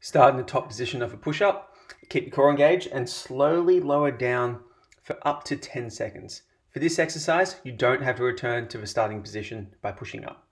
Start in the top position of a push up, keep your core engaged, and slowly lower down for up to 10 seconds. For this exercise, you don't have to return to the starting position by pushing up.